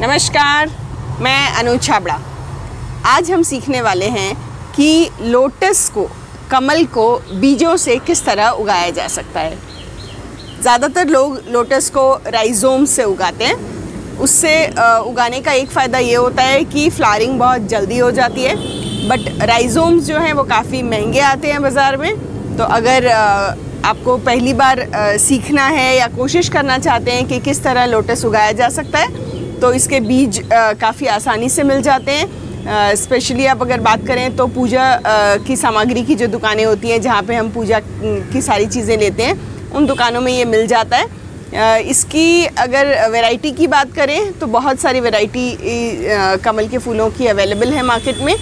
नमस्कार, मैं अनुज छाबड़ा। आज हम सीखने वाले हैं कि लोटस को, कमल को बीजों से किस तरह उगाया जा सकता है। ज़्यादातर लोग लोटस को राइजोम से उगाते हैं। उससे उगाने का एक फ़ायदा ये होता है कि फ्लावरिंग बहुत जल्दी हो जाती है। बट राइजोम्स जो हैं वो काफ़ी महँगे आते हैं बाज़ार में। तो अगर आपको पहली बार सीखना है या कोशिश करना चाहते हैं कि किस तरह लोटस उगाया जा सकता है तो इसके बीज काफ़ी आसानी से मिल जाते हैं। स्पेशली आप अगर बात करें तो पूजा की सामग्री की जो दुकानें होती हैं, जहाँ पे हम पूजा की सारी चीज़ें लेते हैं, उन दुकानों में ये मिल जाता है। इसकी अगर वैरायटी की बात करें तो बहुत सारी वैरायटी कमल के फूलों की अवेलेबल है मार्केट में।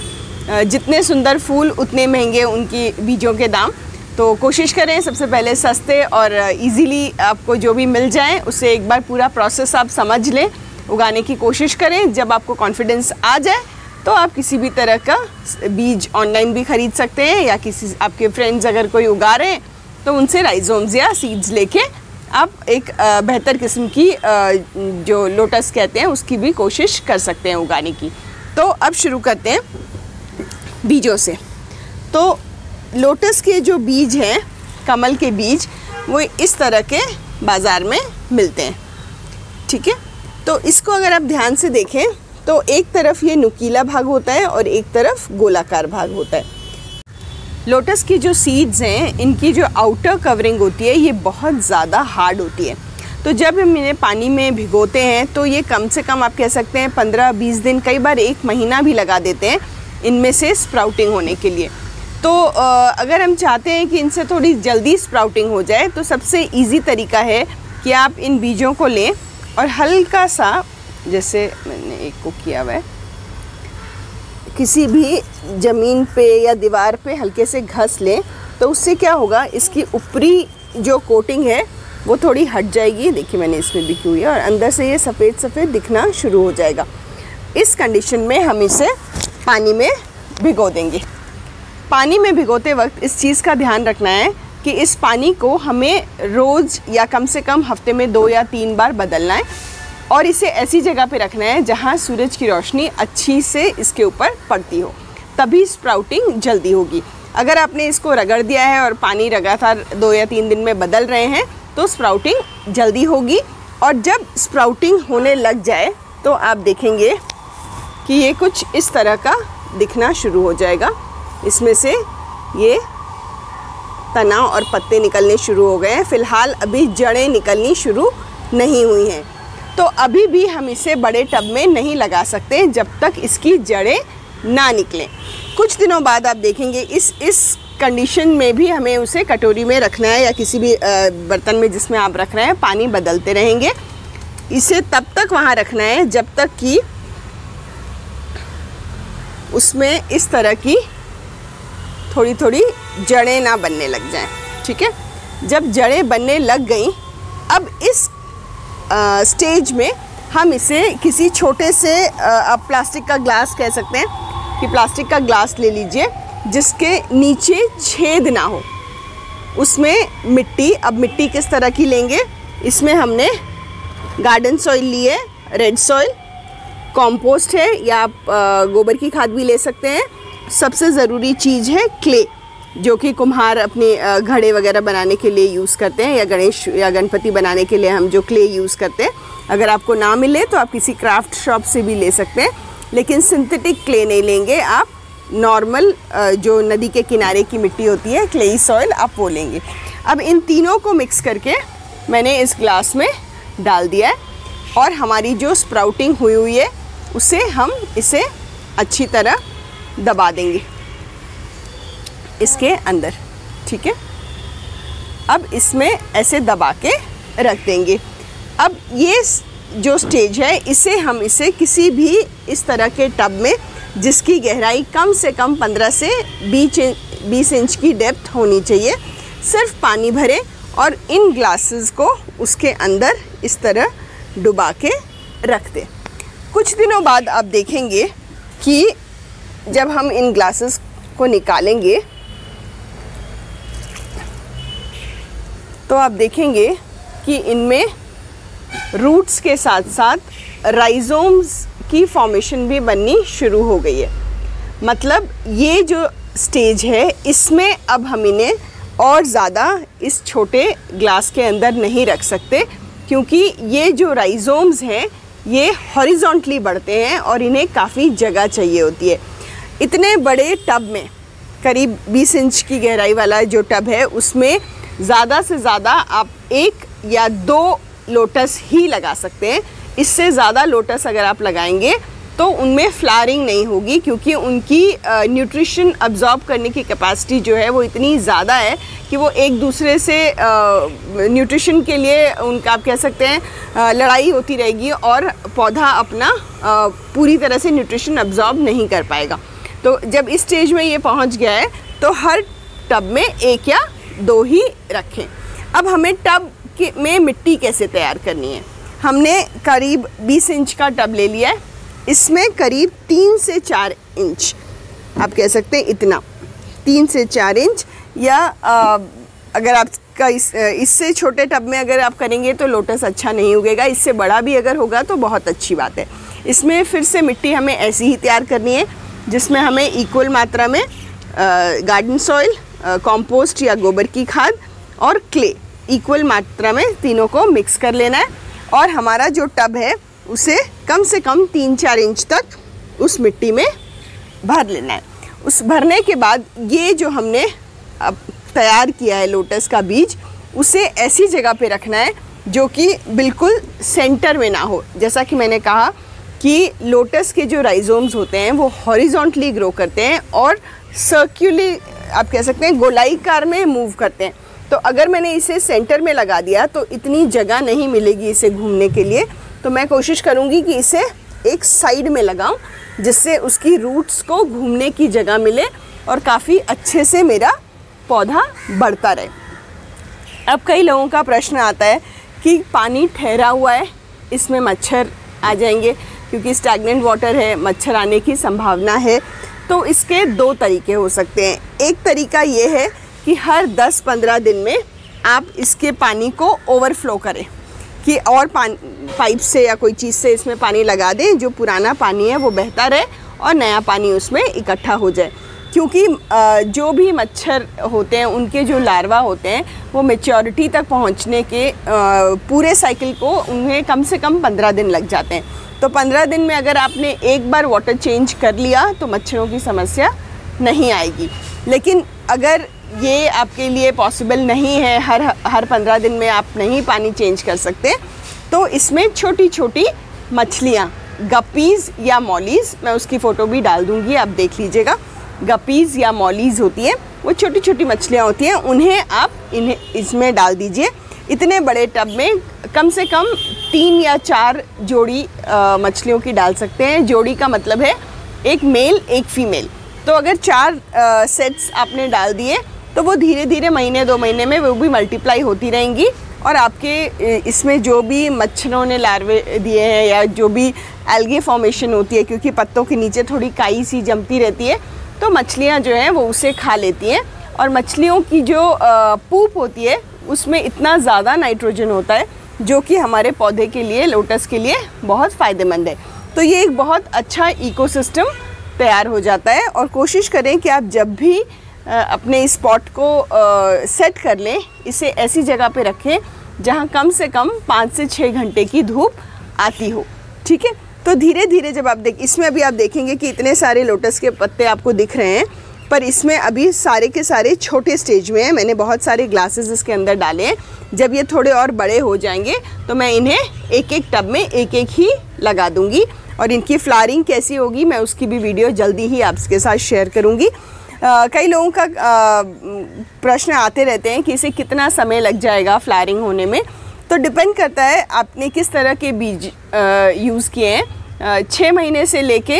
जितने सुंदर फूल, उतने महँगे उनकी बीजों के दाम। तो कोशिश करें सबसे पहले सस्ते और इजीली आपको जो भी मिल जाए उससे एक बार पूरा प्रोसेस आप समझ लें। उगाने की कोशिश करें। जब आपको कॉन्फिडेंस आ जाए तो आप किसी भी तरह का बीज ऑनलाइन भी ख़रीद सकते हैं या किसी आपके फ्रेंड्स अगर कोई उगा रहे हैं तो उनसे राइजोम्स या सीड्स लेके आप एक बेहतर किस्म की जो लोटस कहते हैं, उसकी भी कोशिश कर सकते हैं उगाने की। तो अब शुरू करते हैं बीजों से। तो लोटस के जो बीज हैं, कमल के बीज, वो इस तरह के बाज़ार में मिलते हैं। ठीक है? तो इसको अगर आप ध्यान से देखें तो एक तरफ़ ये नुकीला भाग होता है और एक तरफ़ गोलाकार भाग होता है। लोटस की जो सीड्स हैं, इनकी जो आउटर कवरिंग होती है, ये बहुत ज़्यादा हार्ड होती है। तो जब हम इन्हें पानी में भिगोते हैं तो ये कम से कम आप कह सकते हैं पंद्रह बीस दिन, कई बार एक महीना भी लगा देते हैं इनमें से स्प्राउटिंग होने के लिए। तो अगर हम चाहते हैं कि इनसे थोड़ी जल्दी स्प्राउटिंग हो जाए तो सबसे ईजी तरीका है कि आप इन बीजों को लें और हल्का सा, जैसे मैंने एक को किया हुआ है, किसी भी ज़मीन पे या दीवार पे हल्के से घस लें तो उससे क्या होगा, इसकी ऊपरी जो कोटिंग है, वो थोड़ी हट जाएगी। देखिए मैंने इसमें भी है और अंदर से ये सफ़ेद सफ़ेद दिखना शुरू हो जाएगा। इस कंडीशन में हम इसे पानी में भिगो देंगे। पानी में भिगोते वक्त इस चीज़ का ध्यान रखना है कि इस पानी को हमें रोज़ या कम से कम हफ़्ते में दो या तीन बार बदलना है और इसे ऐसी जगह पे रखना है जहाँ सूरज की रोशनी अच्छी से इसके ऊपर पड़ती हो, तभी स्प्राउटिंग जल्दी होगी। अगर आपने इसको रगड़ दिया है और पानी लगातार दो या तीन दिन में बदल रहे हैं तो स्प्राउटिंग जल्दी होगी। और जब स्प्राउटिंग होने लग जाए तो आप देखेंगे कि ये कुछ इस तरह का दिखना शुरू हो जाएगा। इसमें से ये तना और पत्ते निकलने शुरू हो गए हैं। फ़िलहाल अभी जड़ें निकलनी शुरू नहीं हुई हैं। तो अभी भी हम इसे बड़े टब में नहीं लगा सकते जब तक इसकी जड़ें ना निकलें। कुछ दिनों बाद आप देखेंगे इस इस कंडीशन में भी हमें उसे कटोरी में रखना है या किसी भी बर्तन में जिसमें आप रख रहे हैं, पानी बदलते रहेंगे। इसे तब तक वहाँ रखना है जब तक कि उसमें इस तरह की थोड़ी थोड़ी जड़ें ना बनने लग जाएँ ठीक है? जब जड़ें बनने लग गई अब इस आ, स्टेज में हम इसे किसी छोटे से आप प्लास्टिक का ग्लास कह सकते हैं कि प्लास्टिक का ग्लास ले लीजिए जिसके नीचे छेद ना हो। उसमें मिट्टी अब मिट्टी किस तरह की लेंगे? इसमें हमने गार्डन सॉइल ली है रेड सॉइल कॉम्पोस्ट है या आप गोबर की खाद भी ले सकते हैं। सबसे ज़रूरी चीज़ है क्ले, जो कि कुम्हार अपने घड़े वगैरह बनाने के लिए यूज़ करते हैं, या गणेश, या गणपति बनाने के लिए हम जो क्ले यूज़ करते हैं। अगर आपको ना मिले तो आप किसी क्राफ्ट शॉप से भी ले सकते हैं, लेकिन सिंथेटिक क्ले नहीं लेंगे आप। नॉर्मल जो नदी के किनारे की मिट्टी होती है क्लेई सॉइल, आप वो लेंगे। अब इन तीनों को मिक्स करके मैंने इस ग्लास में डाल दिया है, और हमारी जो स्प्राउटिंग हुई हुई है, उसे हम इसे अच्छी तरह दबा देंगे। इसके अंदर, ठीक है? अब इसमें ऐसे दबा के रख देंगे। अब ये जो स्टेज है, इसे हम इसे किसी भी इस तरह के टब में, जिसकी गहराई कम से कम 15 से 20 इंच 20 इंच की डेप्थ होनी चाहिए, सिर्फ़ पानी भरें और इन ग्लासेस को उसके अंदर इस तरह डुबा के रख दें। कुछ दिनों बाद आप देखेंगे कि जब हम इन ग्लासेस को निकालेंगे तो आप देखेंगे कि इनमें रूट्स के साथ साथ राइजोम्स की फॉर्मेशन भी बननी शुरू हो गई है। मतलब ये जो स्टेज है, इसमें अब हम इन्हें और ज़्यादा इस छोटे ग्लास के अंदर नहीं रख सकते, क्योंकि ये जो राइजोम्स हैं, ये हॉरिजॉन्टली बढ़ते हैं और इन्हें काफ़ी जगह चाहिए होती है। इतने बड़े टब में करीब 20 इंच की गहराई वाला जो टब है उसमें ज़्यादा से ज़्यादा आप एक या दो लोटस ही लगा सकते हैं। इससे ज़्यादा लोटस अगर आप लगाएँगे तो उनमें फ्लारिंग नहीं होगी क्योंकि उनकी न्यूट्रिशन अब्जॉर्ब करने की कैपेसिटी जो है वो इतनी ज़्यादा है कि वो एक दूसरे से न्यूट्रिशन के लिए उनका आप कह सकते हैं लड़ाई होती रहेगी और पौधा अपना आ, पूरी तरह से न्यूट्रिशन अब्जॉर्ब नहीं कर पाएगा। तो जब इस स्टेज में ये पहुँच गया है तो हर टब में एक या दो ही रखें। अब हमें टब के में मिट्टी कैसे तैयार करनी है? हमने करीब 20 इंच का टब ले लिया है। इसमें करीब तीन से चार इंच आप कह सकते हैं इतना। तीन से चार इंच या आ, अगर आपका इस इससे छोटे टब में अगर आप करेंगे तो लोटस अच्छा नहीं उगेगा। इससे बड़ा भी अगर होगा तो बहुत अच्छी बात है। इसमें फिर से मिट्टी हमें ऐसी ही तैयार करनी है जिसमें हमें इक्वल मात्रा में गार्डन सॉइल कंपोस्ट या गोबर की खाद और क्ले इक्वल मात्रा में तीनों को मिक्स कर लेना है। और हमारा जो टब है, उसे कम से कम तीन चार इंच तक उस मिट्टी में भर लेना है। उस भरने के बाद ये जो हमने अब तैयार किया है लोटस का बीज, उसे ऐसी जगह पे रखना है जो कि बिल्कुल सेंटर में ना हो। जैसा कि मैंने कहा कि लोटस के जो राइजोम्स होते हैं, वो हॉरिजॉन्टली ग्रो करते हैं और सर्क्यूली आप कह सकते हैं, गोलाई कार में मूव करते हैं। तो अगर मैंने इसे सेंटर में लगा दिया तो इतनी जगह नहीं मिलेगी इसे घूमने के लिए। तो मैं कोशिश करूँगी कि इसे एक साइड में लगाऊँ, जिससे उसकी रूट्स को घूमने की जगह मिले और काफ़ी अच्छे से मेरा पौधा बढ़ता रहे। अब कई लोगों का प्रश्न आता है कि पानी ठहरा हुआ है, इसमें मच्छर आ जाएँगे। क्योंकि स्टैगनेंट वाटर है, मच्छर आने की संभावना है। तो इसके दो तरीके हो सकते हैं। एक तरीका ये है कि हर 10-15 दिन में आप इसके पानी को ओवरफ्लो करें कि और पाइप से या कोई चीज़ से इसमें पानी लगा दें। जो पुराना पानी है, वो बेहतर है और नया पानी उसमें इकट्ठा हो जाए। क्योंकि जो भी मच्छर होते हैं, उनके जो लार्वा होते हैं, वो मेच्योरिटी तक पहुँचने के पूरे साइकिल को उन्हें कम से कम पंद्रह दिन लग जाते हैं। तो पंद्रह दिन में अगर आपने एक बार वाटर चेंज कर लिया तो मच्छरों की समस्या नहीं आएगी। लेकिन अगर ये आपके लिए पॉसिबल नहीं है, हर हर पंद्रह दिन में आप नहीं पानी चेंज कर सकते तो इसमें छोटी छोटी मछलियाँ गपीज़ या मॉलीज़ मैं उसकी फ़ोटो भी डाल दूँगी, आप देख लीजिएगा। गपीज़ या मॉलीज़ होती हैं वो छोटी छोटी मछलियाँ होती हैं उन्हें आप इन्हें इसमें डाल दीजिए। इतने बड़े टब में कम से कम तीन या चार जोड़ी मछलियों की डाल सकते हैं। जोड़ी का मतलब है एक मेल एक फीमेल। तो अगर चार आ, सेट्स आपने डाल दिए तो वो धीरे धीरे महीने दो महीने में वो भी मल्टीप्लाई होती रहेंगी और आपके इसमें जो भी मच्छरों ने लार्वे दिए हैं या जो भी एल्गे फॉर्मेशन होती है क्योंकि पत्तों के नीचे थोड़ी काई सी जमती रहती है तो मछलियाँ जो हैं वो उसे खा लेती हैं और मछलियों की जो पूप होती है, उसमें इतना ज़्यादा नाइट्रोजन होता है, जो कि हमारे पौधे के लिए, लोटस के लिए बहुत फ़ायदेमंद है। तो ये एक बहुत अच्छा इकोसिस्टम तैयार हो जाता है और कोशिश करें कि आप जब भी अपने इस पॉट को सेट कर लें, इसे ऐसी जगह पे रखें जहाँ कम से कम पाँच से छः घंटे की धूप आती हो। ठीक है? तो धीरे धीरे जब आप देख, इसमें अभी आप देखेंगे कि इतने सारे लोटस के पत्ते आपको दिख रहे हैं, पर इसमें अभी सारे के सारे छोटे स्टेज में हैं। मैंने बहुत सारे ग्लासेस इसके अंदर डाले हैं। जब ये थोड़े और बड़े हो जाएँगे तो मैं इन्हें एक एक टब में एक एक ही लगा दूँगी। और इनकी फ्लारिंग कैसी होगी, मैं उसकी भी वीडियो जल्दी ही आपके साथ शेयर करूँगी। कई लोगों का प्रश्न आते रहते हैं कि इसे कितना समय लग जाएगा फ्लारिंग होने में। तो डिपेंड करता है आपने किस तरह के बीज यूज़ किए हैं। छः महीने से लेके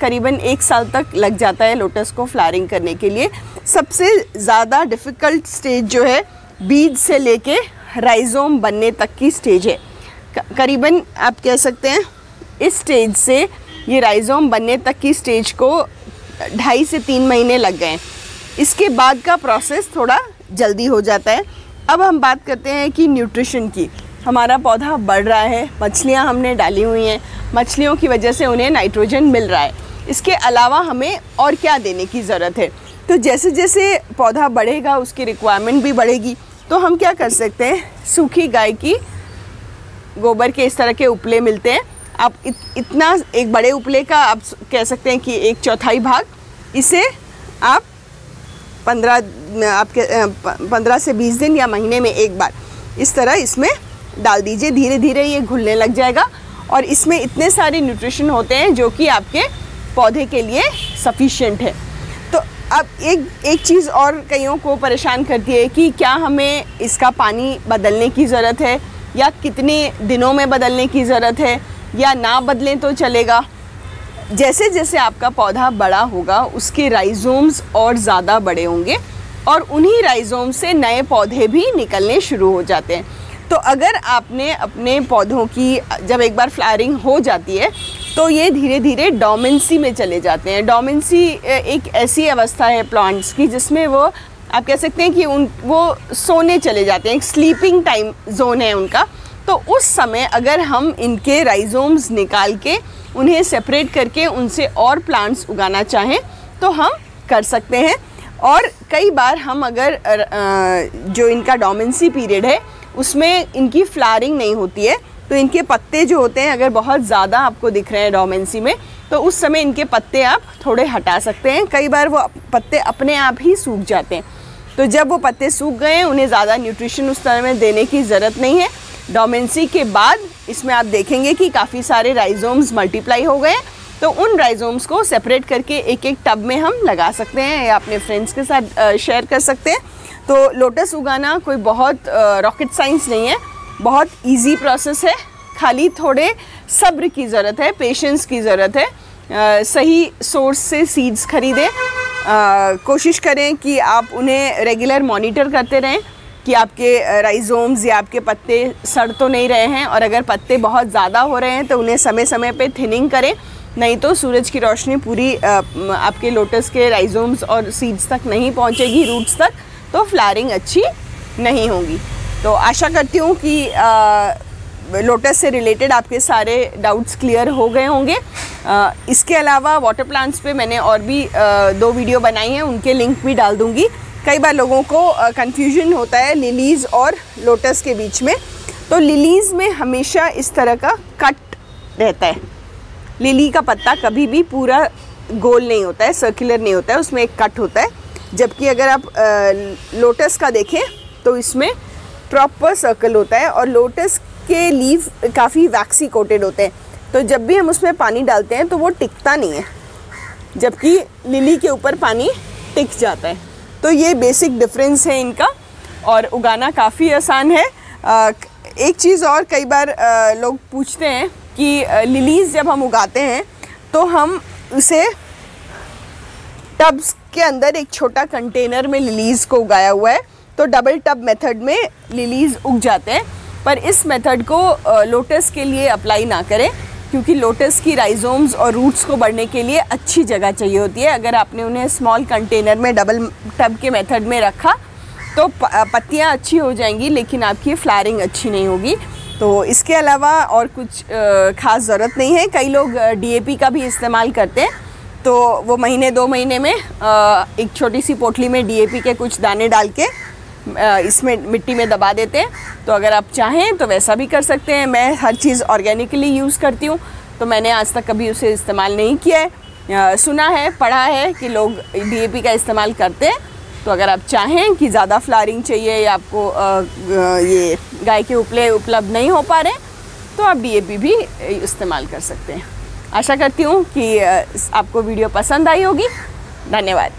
करीबन एक साल तक लग जाता है लोटस को फ्लारिंग करने के लिए। सबसे ज़्यादा डिफ़िकल्ट स्टेज जो है, बीज से लेके राइजोम बनने तक की स्टेज है। करीबन आप कह सकते हैं, इस स्टेज से ये राइजोम बनने तक की स्टेज को ढाई से तीन महीने लग गए इसके बाद का प्रोसेस थोड़ा जल्दी हो जाता है। अब हम बात करते हैं कि न्यूट्रिशन की। हमारा पौधा बढ़ रहा है मछलियाँ हमने डाली हुई हैं मछलियों की वजह से उन्हें नाइट्रोजन मिल रहा है। इसके अलावा हमें और क्या देने की ज़रूरत है? तो जैसे जैसे पौधा बढ़ेगा उसकी रिक्वायरमेंट भी बढ़ेगी तो हम क्या कर सकते हैं? सूखी गाय की गोबर के इस तरह के उपले मिलते हैं। आप इत, इतना एक बड़े उपले का आप कह सकते हैं कि एक चौथाई भाग। इसे आप पंद्रह आपके पंद्रह से बीस दिन या महीने में एक बार। इस तरह इसमें डाल दीजिए धीरे धीरे ये घुलने लग जाएगा। और इसमें इतने सारे न्यूट्रिशन होते हैं जो कि आपके पौधे के लिए सफिशेंट है। तो अब एक एक चीज़ और कईयों को परेशान करती है कि क्या हमें इसका पानी बदलने की ज़रूरत है या कितने दिनों में बदलने की ज़रूरत है या ना बदलें तो चलेगा। जैसे जैसे आपका पौधा बड़ा होगा, उसके राइजोम्स और ज़्यादा बड़े होंगे और उन्हीं राइजोम से नए पौधे भी निकलने शुरू हो जाते हैं। तो अगर आपने अपने पौधों की, जब एक बार फ्लायरिंग हो जाती है तो ये धीरे धीरे डोमेंसी में चले जाते हैं। डोमेंसी एक ऐसी अवस्था है प्लांट्स की, जिसमें वो, आप कह सकते हैं कि उन, वो सोने चले जाते हैं। एक स्लीपिंग टाइम जोन है उनका। तो उस समय अगर हम इनके राइजोम्स निकाल के उन्हें सेपरेट करके उनसे और प्लांट्स उगाना चाहें तो हम कर सकते हैं। और कई बार हम अगर जो इनका डोमेंसी पीरियड है, उसमें इनकी फ्लारिंग नहीं होती है। तो इनके पत्ते जो होते हैं, अगर बहुत ज़्यादा आपको दिख रहे हैं डोमेंसी में तो उस समय इनके पत्ते आप थोड़े हटा सकते हैं। कई बार वो पत्ते अपने आप ही सूख जाते हैं। तो जब वो पत्ते सूख गए उन्हें ज़्यादा न्यूट्रिशन उस में देने की ज़रूरत नहीं है। डोमेंसी के बाद इसमें आप देखेंगे कि काफ़ी सारे राइजोम्स मल्टीप्लाई हो गए। तो उन राइजोम्स को सेपरेट करके एक एक टब में हम लगा सकते हैं या अपने फ्रेंड्स के साथ शेयर कर सकते हैं। तो लोटस उगाना कोई बहुत रॉकेट साइंस नहीं है। बहुत इजी प्रोसेस है। खाली थोड़े सब्र की ज़रूरत है पेशेंस की ज़रूरत है। आ, सही सोर्स से सीड्स खरीदें। कोशिश करें कि आप उन्हें रेगुलर मॉनिटर करते रहें। कि आपके राइजोम्स या आपके पत्ते सड़ तो नहीं रहे हैं और अगर पत्ते बहुत ज़्यादा हो रहे हैं तो उन्हें समय समय पे थिनिंग करें। नहीं तो सूरज की रोशनी पूरी आपके लोटस के राइजोम्स और सीड्स तक नहीं पहुंचेगी रूट्स तक तो फ्लारिंग अच्छी नहीं होगी। तो आशा करती हूँ कि लोटस से रिलेटेड आपके सारे डाउट्स क्लियर हो गए होंगे। इसके अलावा वाटर प्लांट्स पे मैंने और भी दो वीडियो बनाई हैं, उनके लिंक भी डाल दूँगी। कई बार लोगों को कंफ्यूजन होता है लिलीज़ और लोटस के बीच में। तो लिलीज़ में हमेशा इस तरह का कट रहता है। लिली का पत्ता कभी भी पूरा गोल नहीं होता है सर्कुलर नहीं होता है, उसमें एक कट होता है। जबकि अगर आप लोटस का देखें तो इसमें प्रॉपर सर्कल होता है और लोटस के लीव काफ़ी वैक्सी कोटेड होते हैं। तो जब भी हम उसमें पानी डालते हैं तो वो टिकता नहीं है। जबकि लिली के ऊपर पानी टिक जाता है। तो ये बेसिक डिफरेंस है इनका, और उगाना काफ़ी आसान है। एक चीज़ और कई बार लोग पूछते हैं कि लिलीज़ जब हम उगाते हैं तो हम उसे टब्स के अंदर एक छोटा कंटेनर में लिलीज़ को उगाया हुआ है तो डबल टब मेथड में लिलीज़ उग जाते हैं। पर इस मेथड को लोटस के लिए अप्लाई ना करें। क्योंकि लोटस की राइजोम्स और रूट्स को बढ़ने के लिए अच्छी जगह चाहिए होती है। अगर आपने उन्हें स्मॉल कंटेनर में डबल टब के मेथड में रखा तो पत्तियाँ अच्छी हो जाएँगी, लेकिन आपकी फ्लारिंग अच्छी नहीं होगी। तो इसके अलावा और कुछ ख़ास ज़रूरत नहीं है। कई लोग डीएपी का भी इस्तेमाल करते हैं। तो वो महीने, दो महीने में एक छोटी सी पोटली में डीएपी के कुछ दाने डाल के इसमें मिट्टी में दबा देते हैं। तो अगर आप चाहें तो वैसा भी कर सकते हैं। मैं हर चीज़ ऑर्गेनिकली यूज़ करती हूँ। तो मैंने आज तक कभी उसे इस्तेमाल नहीं किया है। सुना है, पढ़ा है कि लोग डी का इस्तेमाल करते हैं। तो अगर आप चाहें कि ज़्यादा फ्लारिंग चाहिए या आपको ये गाय के उपले उपलब्ध नहीं हो पा रहे तो आप डी भी इस्तेमाल कर सकते हैं। आशा करती हूँ कि आपको वीडियो पसंद आई होगी। धन्यवाद।